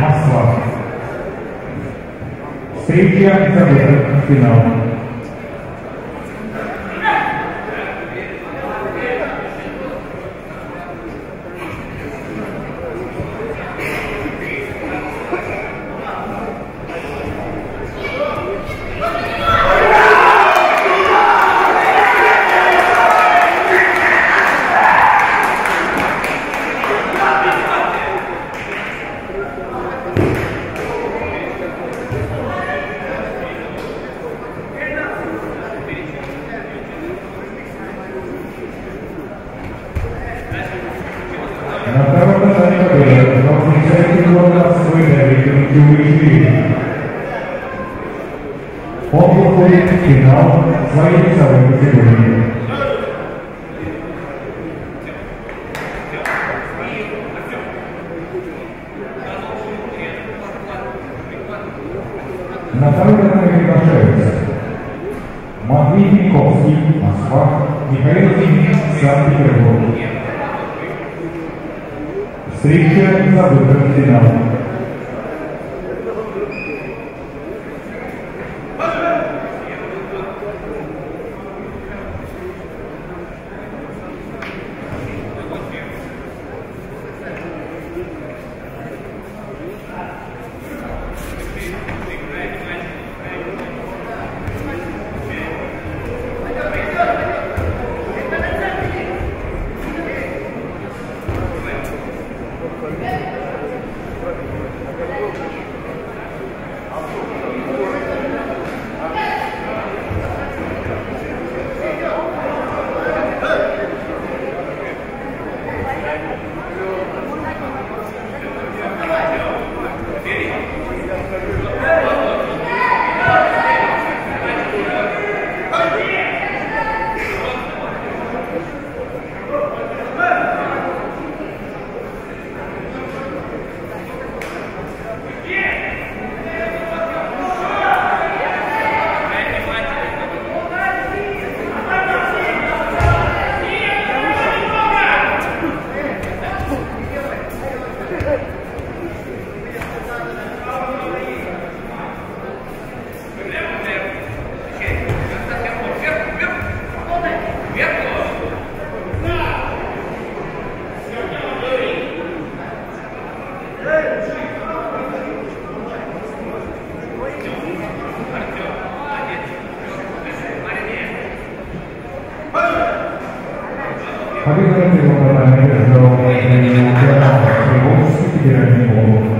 Maslow. Stage Examiner final. politik final saya bisa begitu Natalia Mikhailович, Матвей Миковский, Москва, Михаил Зимин, Санкт-Петербург. Встреча за Gracias. here anymore.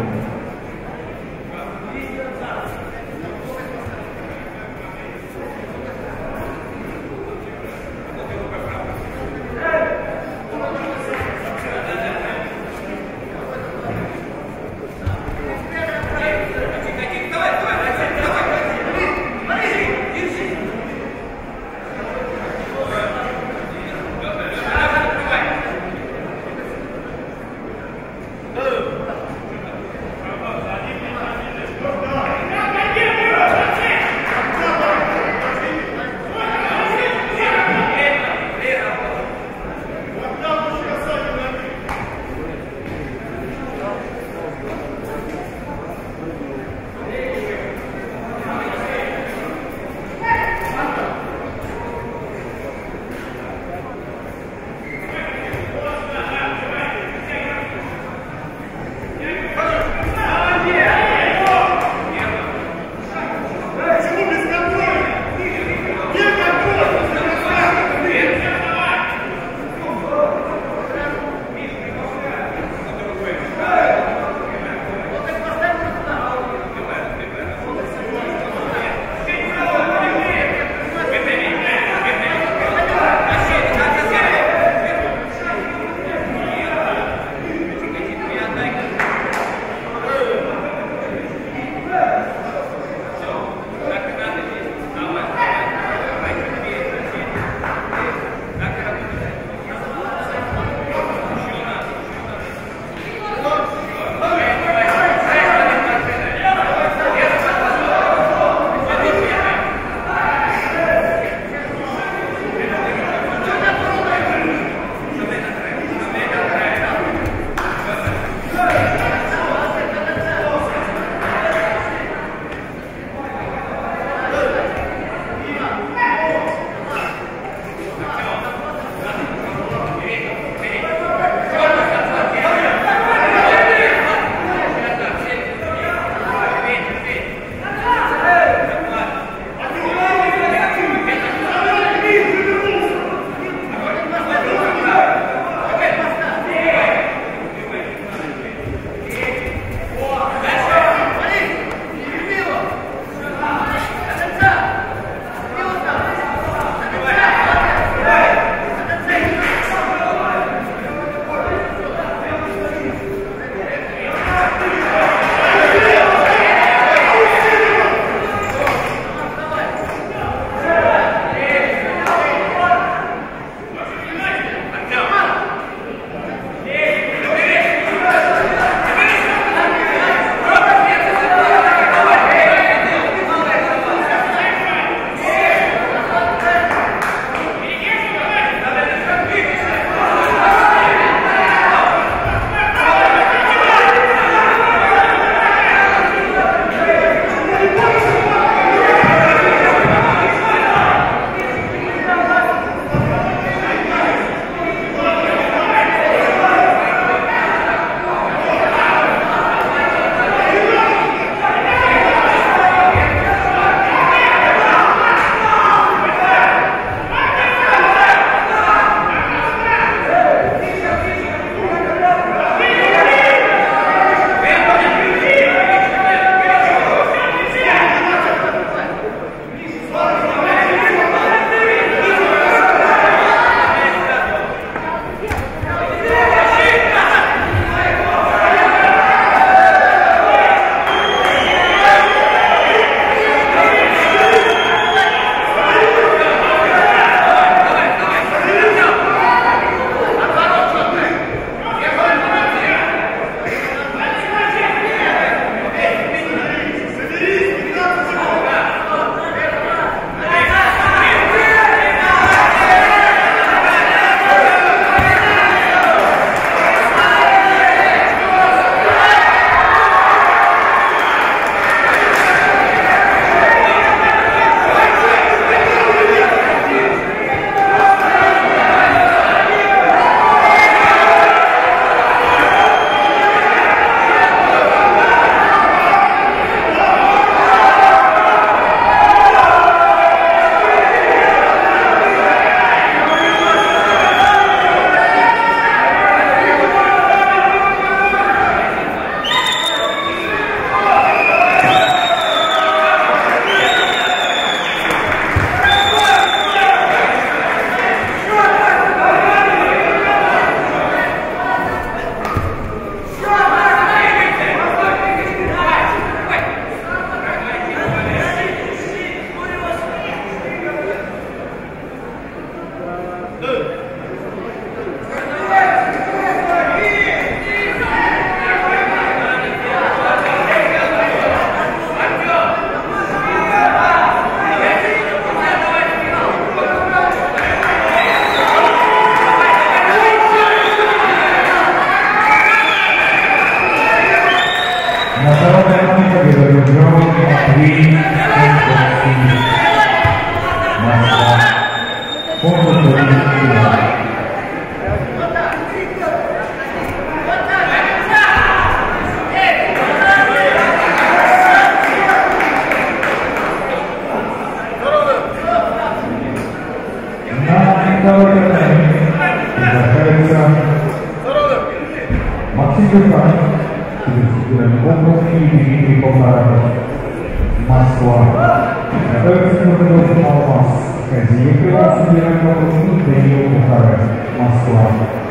Antes que você não tomar o nosso cardíaco, eu acelero para o mundo bem o contrário, nosso lado.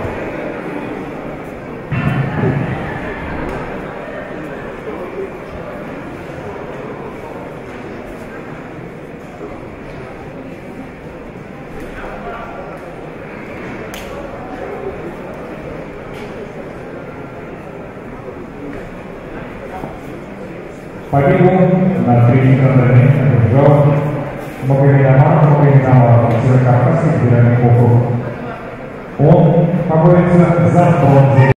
Поэтому на третьем радарне побежал Магомедаман Магомедаман из Сирокавказа, Он поборется за бронзу.